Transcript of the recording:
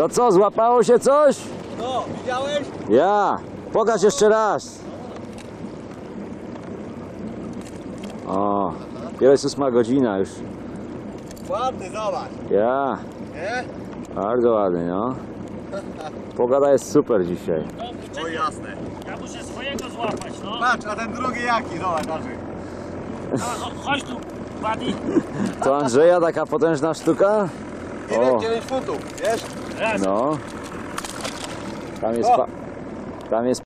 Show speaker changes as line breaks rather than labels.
To co, złapało się coś?
No, widziałeś?
Ja. Pokaż jeszcze raz. O, jest ósma godzina już.
Ładny, zobacz.
Ja.
Nie?
Bardzo ładny, no. Pogoda jest super dzisiaj.
O jasne.
Ja muszę swojego złapać, no.
Patrz, a ten drugi jaki? Zobacz, Andrzej.
Cho- chodź tu, buddy.
To Andrzeja taka potężna sztuka? O.
9 funtów, wiesz?
No. Tam jest, pa... Tam jest